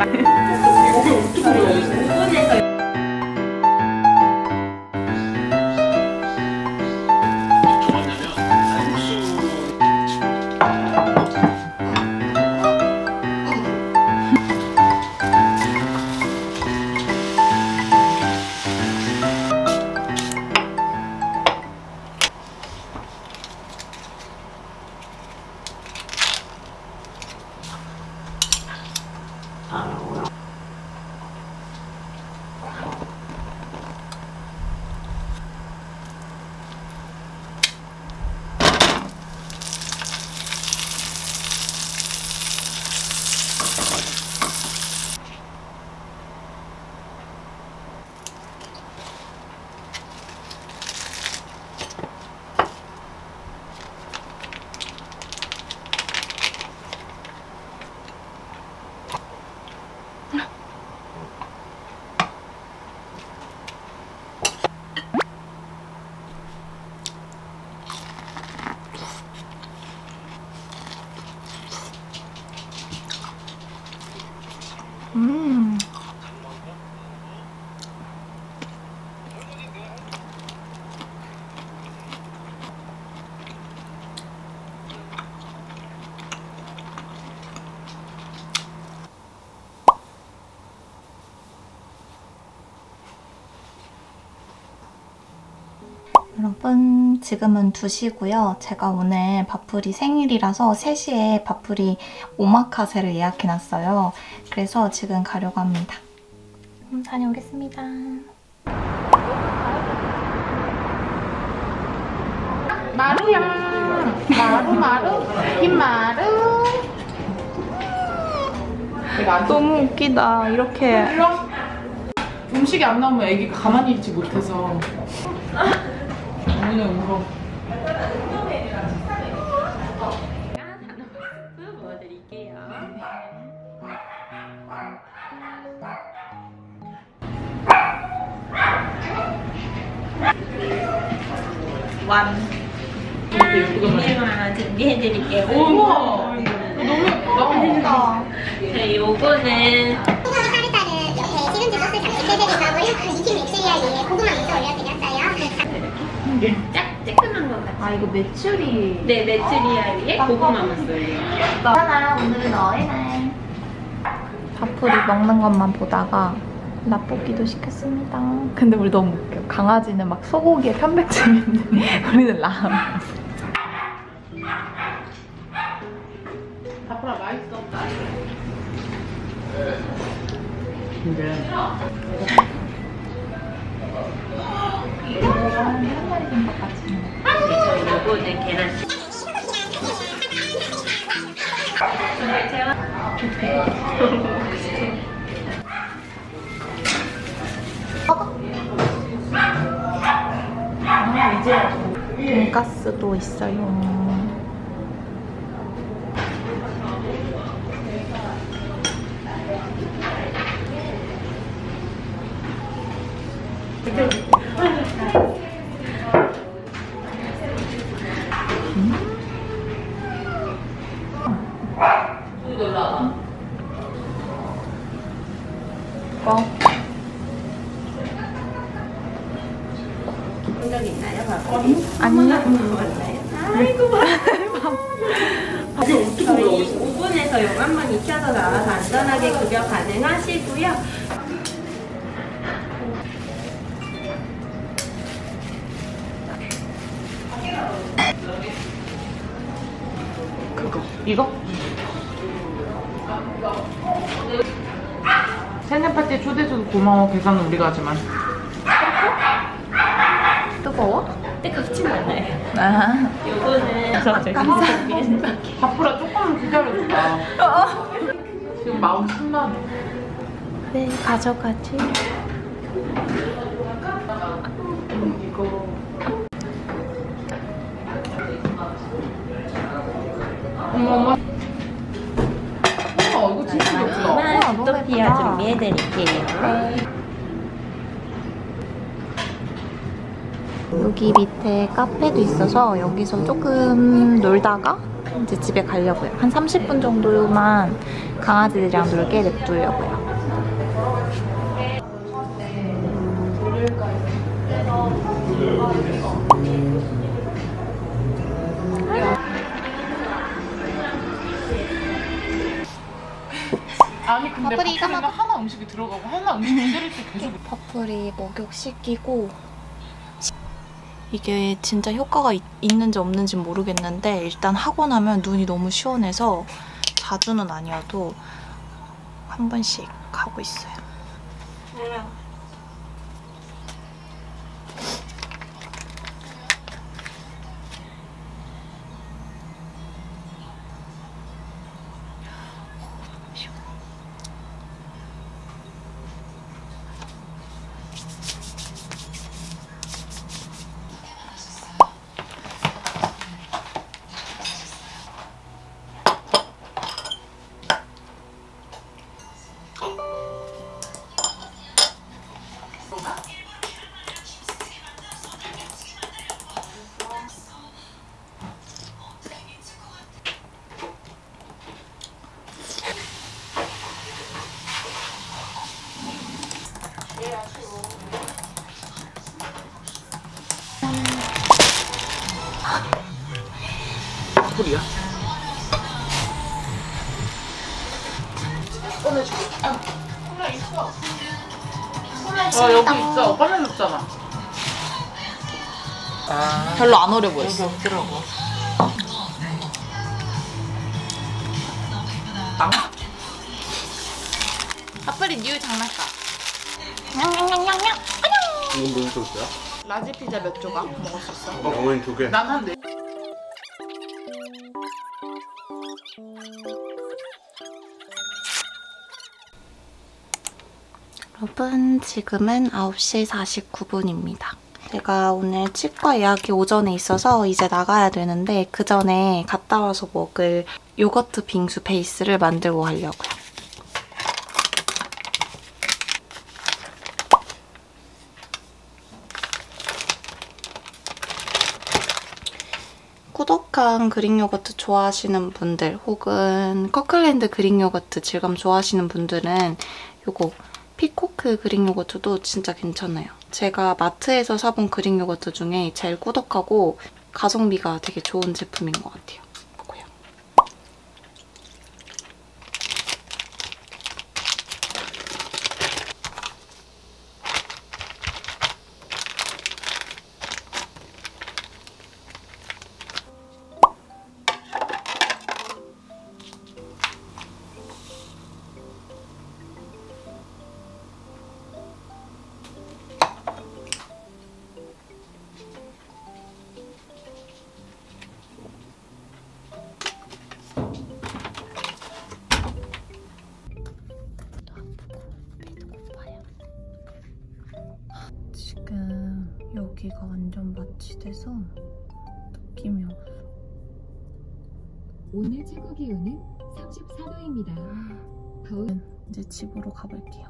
음. 여러분 지금은 2시고요. 제가 오늘 바풀이 생일이라서 3시에 바풀이 오마카세를 예약해놨어요. 그래서 지금 가려고 합니다. 음, 다녀오겠습니다. 마루야 마루 마루 안 너무 웃기다. 이렇게 음식이 안 나오면 애기가 가만히 있지 못해서 오늘 울어 보여드릴게요. 완. 비닐만 준비해드릴게요. 우와 너무 예쁘다 네, 요거는 카르타는 옆에 시금치 소스 장식해드리고요. 이팀 믹스리아에 고구마 믹스 올려드렸어요. 짝 쬐끔한 것 같아요. 아 이거 메추리. 네, 메추리알 위에 고구마 맛소리예요. 하나 오늘은 어린아이 바풀이 먹는 것만 보다가 라볶이도 시켰습니다. 근데 우리 너무 웃겨. 강아지는 막 소고기에 편백찜인데 우리는 라면. 맛있어 네, 요거는 계란. 돈가스도 있어요 생각 있나요? 바로? 아니요 저희 5분에서 용 한번 익혀서 나와서 안전하게 급여 가능하시고요. 그거 이거? 생일 파티에 초대해줘서 고마워 계산은 우리가 하지만 뜨거워? 뜨겁진 않아요. 아 요거는 준비해드릴게요. 바프라 조금만 기다려주라 지금 마음 신나네 네, 가져가지. 이거 어머 이거 진짜 예쁘다 우와, 너무 토피아 예쁘다. 준비해드릴게요. 여기 밑에 카페도 있어서 여기서 조금 놀다가 이제 집에 가려고요. 한 30분 정도만 강아지들이랑 놀게 냅두려고요. 아니 근데 밥풀이는 하나 음식이 들어가고 하나 음식 기다릴 때 계속 밥풀이 목욕 시키고 이게 진짜 효과가 있, 있는지 없는지 모르겠는데 일단 하고 나면 눈이 너무 시원해서 자주는 아니어도 한 번씩 하고 있어요. 꺼내줬잖아. 아 별로 안 어려 보였어. 여기 없더라고. 빵? 아빠리 뉴 장난감. 이건 무슨 소스야? 라지 피자 몇 조각 먹을 수 있어? 어, 어머니 두 개. 난한 네. 여러분, 지금은 9시 49분입니다. 제가 오늘 치과 예약이 오전에 있어서 이제 나가야 되는데 그 전에 갔다 와서 먹을 요거트 빙수 베이스를 만들고 가려고요. 꾸덕한 Greek 요거트 좋아하시는 분들 혹은 커클랜드 Greek 요거트 질감 좋아하시는 분들은 요거 피 코크 그릭 요거트도 진짜 괜찮아요. 제가 마트에서 사본 그릭 요거트 중에 제일 꾸덕하고 가성비가 되게 좋은 제품인 것 같아요. 오늘 최고 기온은 34도입니다. 더운 이제 집으로 가볼게요.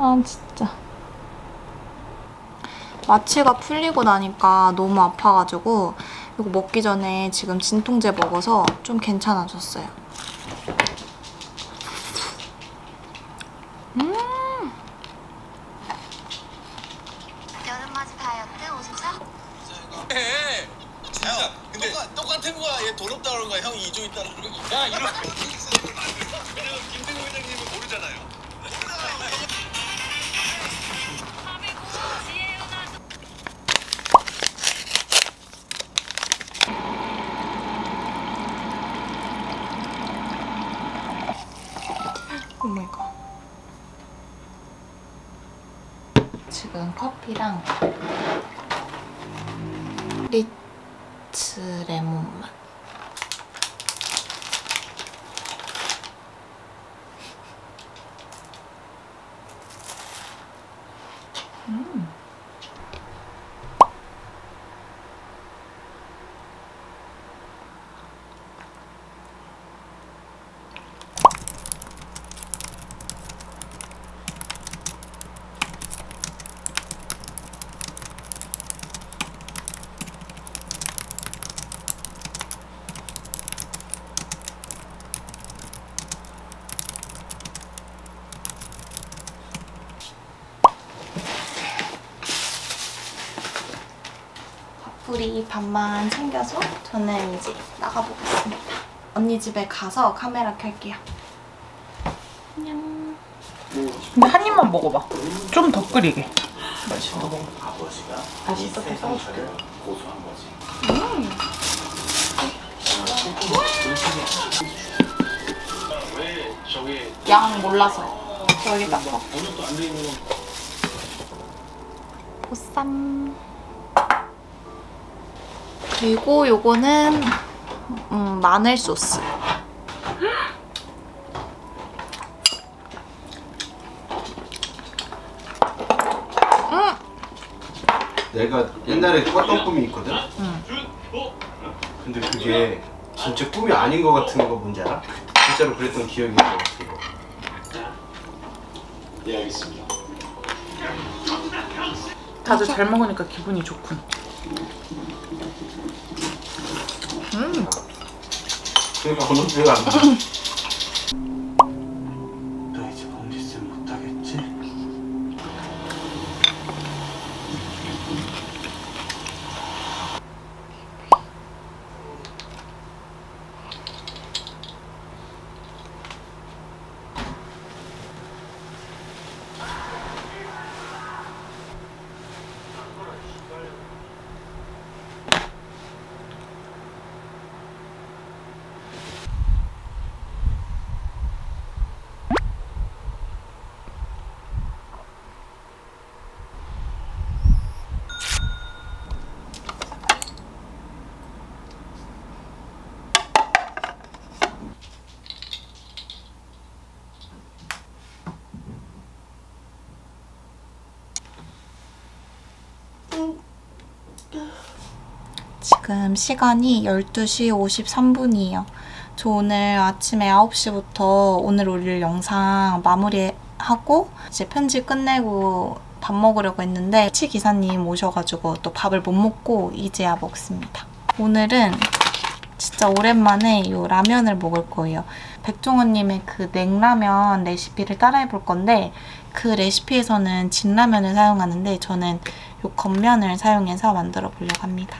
아 진짜 마취가 풀리고 나니까 너무 아파가지고 이거 먹기 전에 지금 진통제 먹어서 좀 괜찮아졌어요. 커피랑 리츠 레몬 맛. 음. 밥풀이 반만 챙겨서 저는 이제 나가보겠습니다. 언니 집에 가서 카메라 켤게요. 안녕. 근데 한 입만 먹어봐. 좀 더 끓이게. 양 몰라서 여기다 거. 보쌈. 그리고 요거는 음, 마늘 소스. 내가 옛날에 꿨던 꿈이 있거든? 근데 그게 진짜 꿈이 아닌 것 같은 거 뭔지 알아? 진짜로 그랬던 기억이 있는 것 거. 예 알겠습니다. 다들 잘 먹으니까 기분이 좋군. 그러니까 번호표가 안 나. 너 이제 범죄쌤 못하겠지? 지금 시간이 12시 53분이에요. 저 오늘 아침에 9시부터 오늘 올릴 영상 마무리하고 이제 편집 끝내고 밥 먹으려고 했는데 택시 기사님 오셔가지고 또 밥을 못 먹고 이제야 먹습니다. 오늘은 진짜 오랜만에 이 라면을 먹을 거예요. 백종원님의 그 냉라면 레시피를 따라해 볼 건데 그 레시피에서는 진라면을 사용하는데 저는 이 겉면을 사용해서 만들어 보려고 합니다.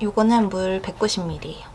요거는 물 190ml예요.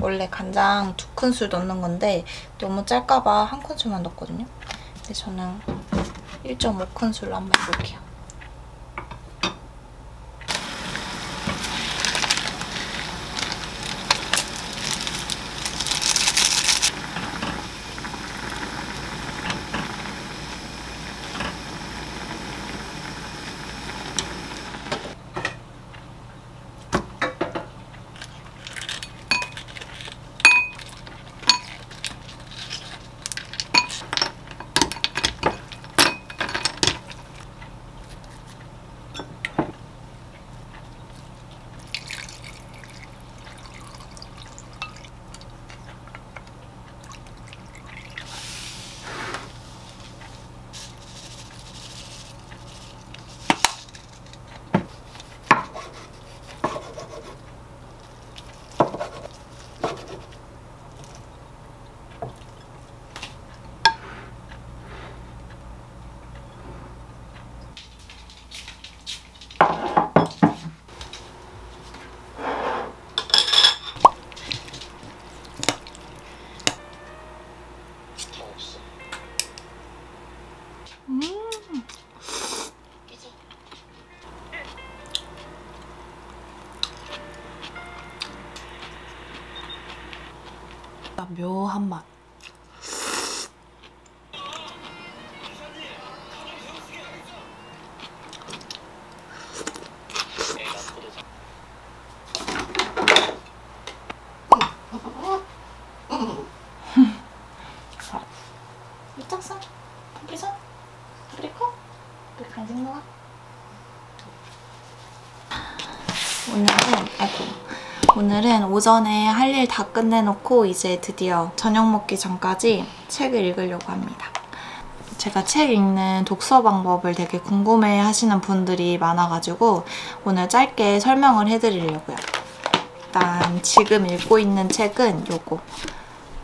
원래 간장 두 큰술 넣는 건데 너무 짤까봐 한 큰술만 넣었거든요. 근데 저는 1.5큰술로 한번 해볼게요. 묘한 맛. 오늘은 오전에 할 일 다 끝내놓고 이제 드디어 저녁 먹기 전까지 책을 읽으려고 합니다. 제가 책 읽는 독서 방법을 되게 궁금해 하시는 분들이 많아가지고 오늘 짧게 설명을 해드리려고요. 일단 지금 읽고 있는 책은 요거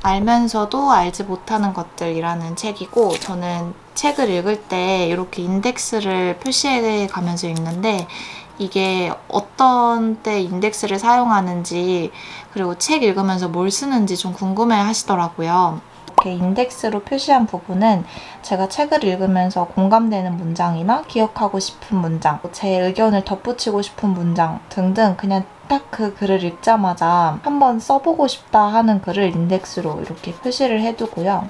알면서도 알지 못하는 것들이라는 책이고 저는 책을 읽을 때 이렇게 인덱스를 표시해 가면서 읽는데 이게 어떤 때 인덱스를 사용하는지 그리고 책 읽으면서 뭘 쓰는지 좀 궁금해 하시더라고요. 이렇게 인덱스로 표시한 부분은 제가 책을 읽으면서 공감되는 문장이나 기억하고 싶은 문장, 제 의견을 덧붙이고 싶은 문장 등등 그냥 딱 그 글을 읽자마자 한번 써보고 싶다 하는 글을 인덱스로 이렇게 표시를 해두고요.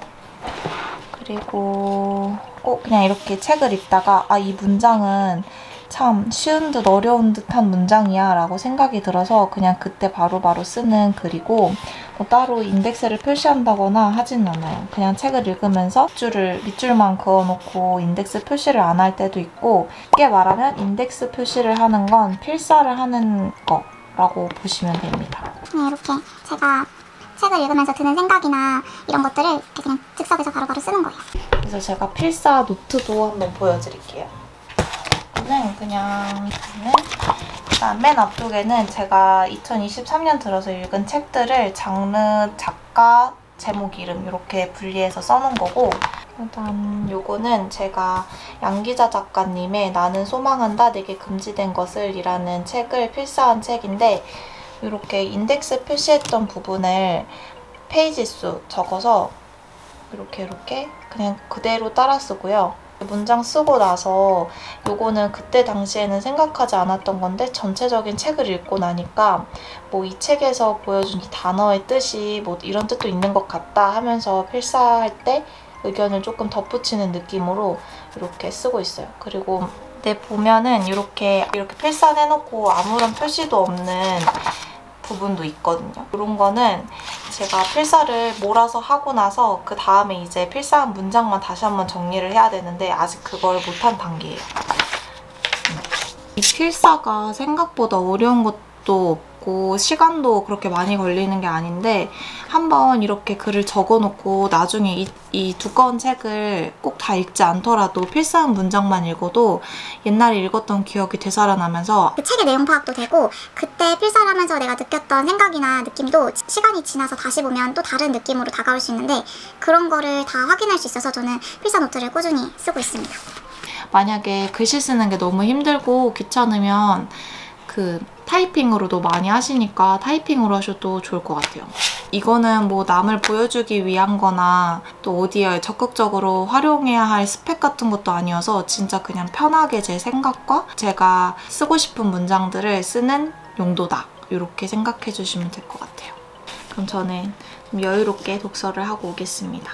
그리고 꼭 그냥 이렇게 책을 읽다가 아, 이 문장은 참 쉬운 듯 어려운 듯한 문장이야 라고 생각이 들어서 그냥 그때 바로 바로 쓰는 글이고 뭐 따로 인덱스를 표시한다거나 하진 않아요. 그냥 책을 읽으면서 밑줄을, 밑줄만 그어놓고 인덱스 표시를 안 할 때도 있고 쉽게 말하면 인덱스 표시를 하는 건 필사를 하는 거라고 보시면 됩니다. 네, 이렇게 제가 책을 읽으면서 드는 생각이나 이런 것들을 그냥 즉석에서 바로바로 쓰는 거예요. 그래서 제가 필사 노트도 한번 보여드릴게요. 이거는 그냥 일단 맨 앞쪽에는 제가 2023년 들어서 읽은 책들을 장르, 작가, 제목 이름 이렇게 분리해서 써놓은 거고 일단 요거는 제가 양기자 작가님의 나는 소망한다 내게 금지된 것을 이라는 책을 필사한 책인데 이렇게 인덱스 표시했던 부분을 페이지 수 적어서 이렇게 이렇게 그냥 그대로 따라 쓰고요. 문장 쓰고 나서 요거는 그때 당시에는 생각하지 않았던 건데 전체적인 책을 읽고 나니까 뭐 이 책에서 보여준 이 단어의 뜻이 뭐 이런 뜻도 있는 것 같다 하면서 필사할 때 의견을 조금 덧붙이는 느낌으로 이렇게 쓰고 있어요. 그리고 내 보면은 이렇게 이렇게 필사해놓고 아무런 표시도 없는 부분도 있거든요. 이런 거는 제가 필사를 몰아서 하고 나서 그 다음에 이제 필사한 문장만 다시 한번 정리를 해야 되는데 아직 그걸 못한 단계예요. 음. 이 필사가 생각보다 어려운 것도 없고 시간도 그렇게 많이 걸리는 게 아닌데 한번 이렇게 글을 적어놓고 나중에 이, 이 두꺼운 책을 꼭 다 읽지 않더라도 필사한 문장만 읽어도 옛날에 읽었던 기억이 되살아나면서 그 책의 내용 파악도 되고 그때 필사를 하면서 내가 느꼈던 생각이나 느낌도 시- 시간이 지나서 다시 보면 또 다른 느낌으로 다가올 수 있는데 그런 거를 다 확인할 수 있어서 저는 필사 노트를 꾸준히 쓰고 있습니다. 만약에 글씨 쓰는 게 너무 힘들고 귀찮으면 그 타이핑으로도 많이 하시니까 타이핑으로 하셔도 좋을 것 같아요. 이거는 뭐 남을 보여주기 위한 거나 또 어디에 적극적으로 활용해야 할 스펙 같은 것도 아니어서 진짜 그냥 편하게 제 생각과 제가 쓰고 싶은 문장들을 쓰는 용도다. 이렇게 생각해 주시면 될 것 같아요. 그럼 저는 좀 여유롭게 독서를 하고 오겠습니다.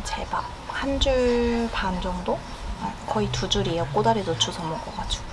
이거는 제 밥. 한 줄 반 정도? 아, 거의 두 줄이에요. 꼬다리 넣 주서 먹어가지고.